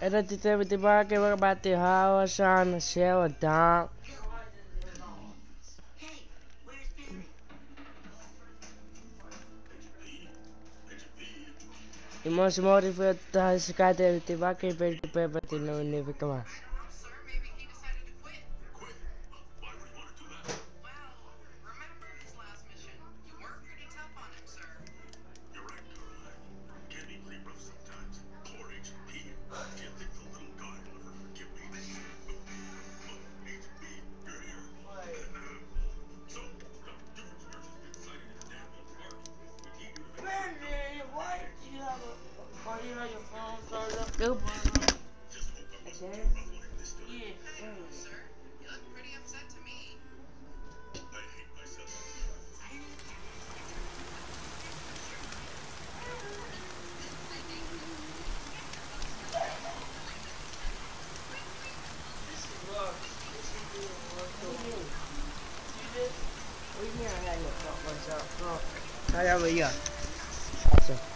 Era de tempo de barra que vai bater rala, chá no céu, tá? Irmãos, mori foi atrás de cadê? Tem vaca e perde o pé batendo no nível que mais. 大家注意啊！行。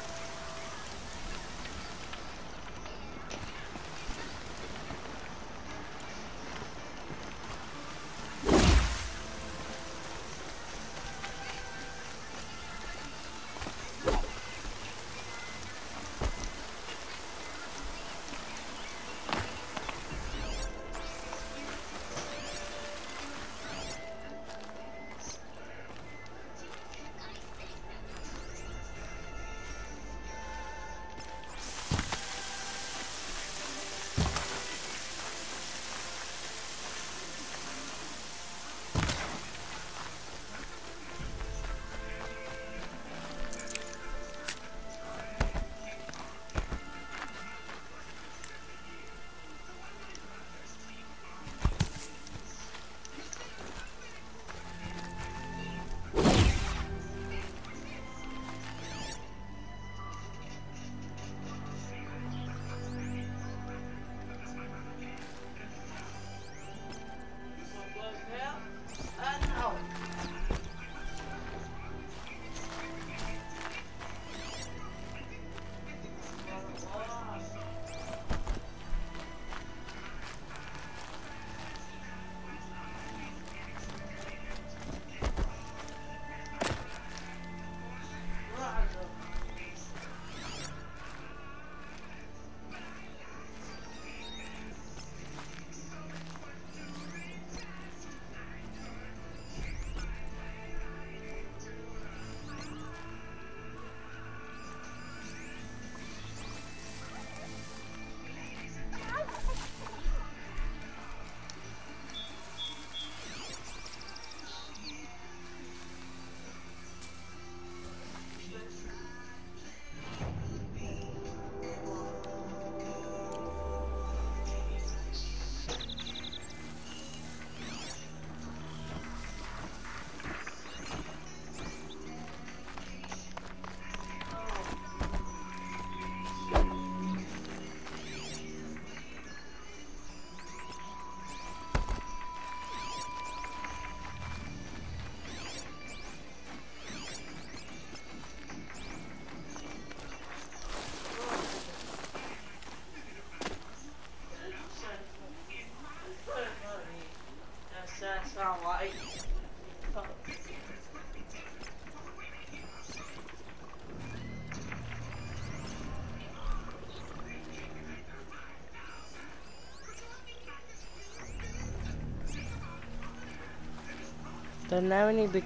Don't have any big.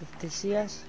If they see us,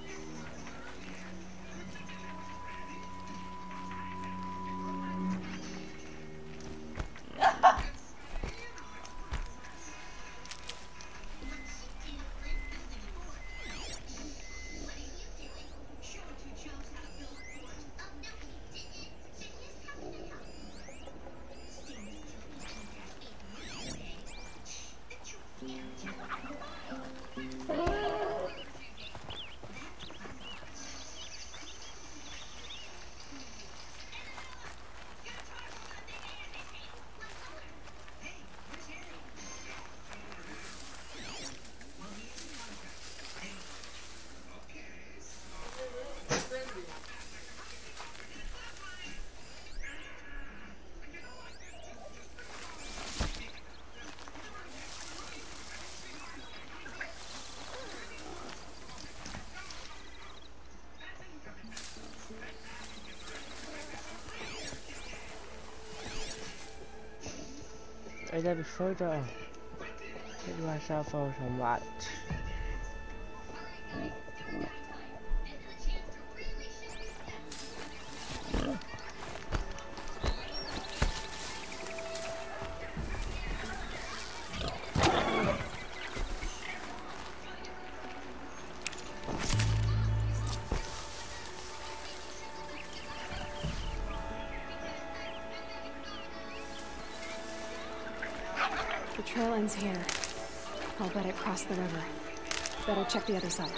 Is every photo? Look at myself so much. Trail ends here. I'll bet it crossed the river. Better check the other side.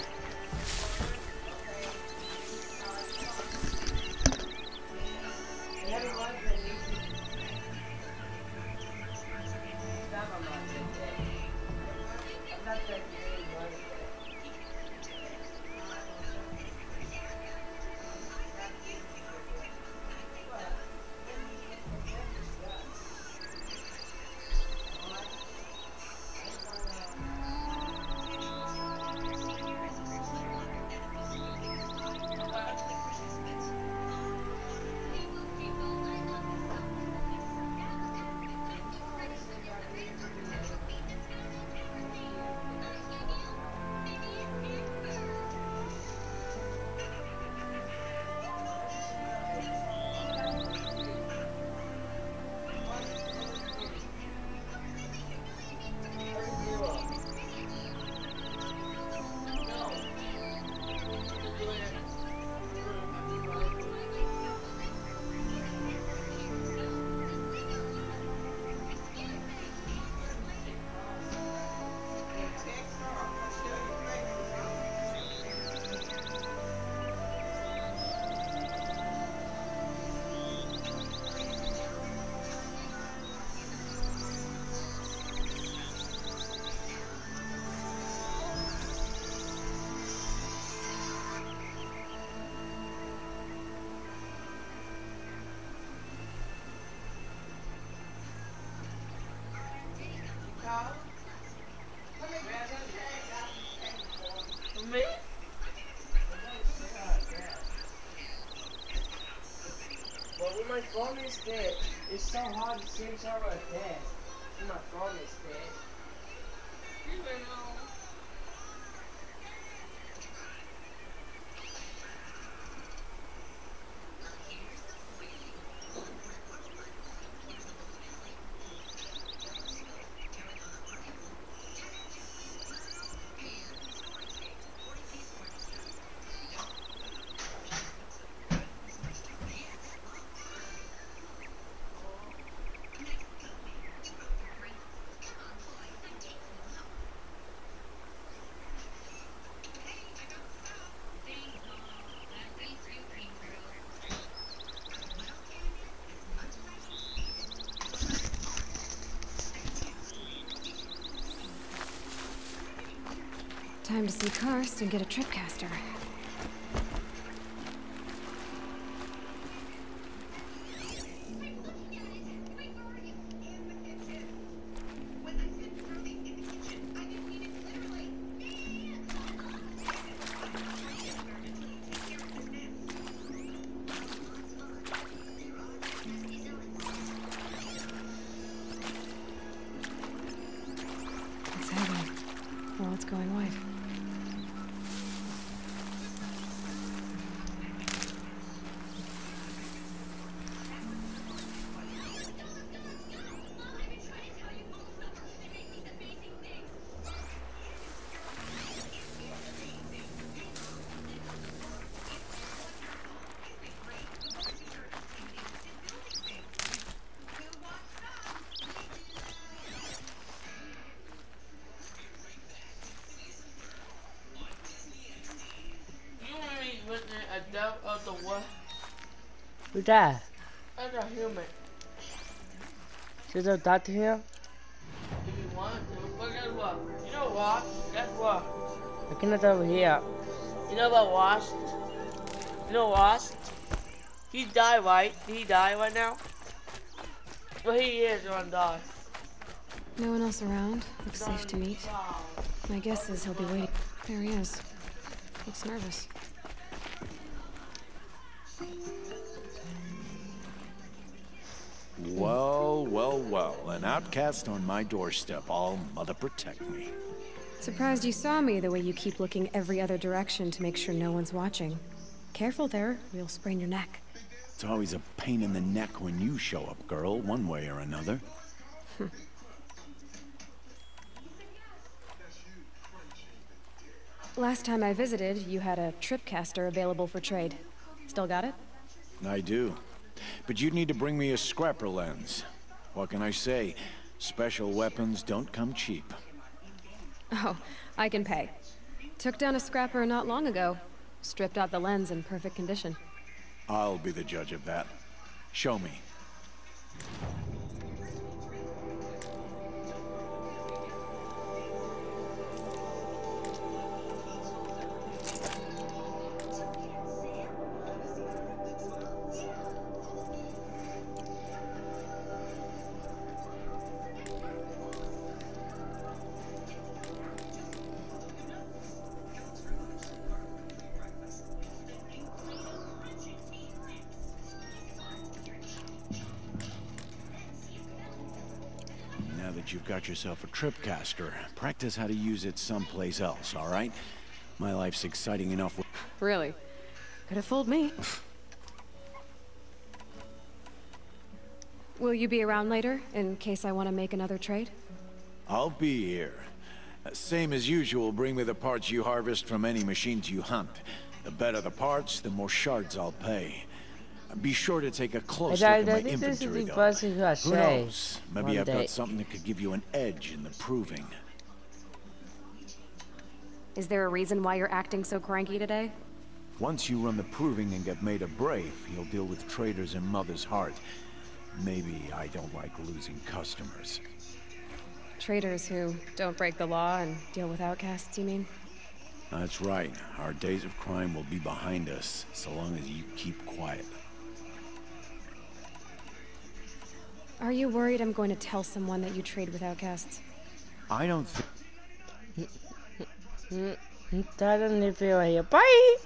Phone is dead, it's so hard to sing over a dead. My phone is dead. Time to see Karst and get a tripcaster. It's going white. The what? Who's that? As a human. Is there a doctor here? If you want to. But guess what? You know what? Guess what? I cannot over here. You know about Wasp? You know Wasp? He died, right? Did he die right now? Well, he is gonna die. No one else around. Looks safe to meet. My guess is he'll be waiting. There he is. Looks nervous. Well, well, well. an outcast on my doorstep. All mother protect me. Surprised you saw me the way you keep looking every other direction to make sure no one's watching. Careful there, or you'll sprain your neck. It's always a pain in the neck when you show up, girl, one way or another. Last time I visited, you had a tripcaster available for trade. Still got it? I do. But you'd need to bring me a scrapper lens. What can I say? Special weapons don't come cheap. Oh, I can pay. Took down a scrapper not long ago. Stripped out the lens in perfect condition. I'll be the judge of that. Show me. That you've got yourself a tripcaster, practice how to use it someplace else, all right? My life's exciting enough. Really? Could have fooled me. Will you be around later, in case I want to make another trade? I'll be here. Same as usual, bring me the parts you harvest from any machines you hunt. The better the parts, the more shards I'll pay. Be sure to take a close look at my think inventory, the though. best thing I Who knows? Maybe I've got something that could give you an edge in the proving. Is there a reason why you're acting so cranky today? Once you run the proving and get made a brave, you'll deal with traitors in Mother's Heart. Maybe I don't like losing customers. Traitors who don't break the law and deal with outcasts, you mean? That's right. Our days of crime will be behind us, so long as you keep quiet. Are you worried I'm going to tell someone that you trade with outcasts? I don't think... That doesn't feel here. Bye!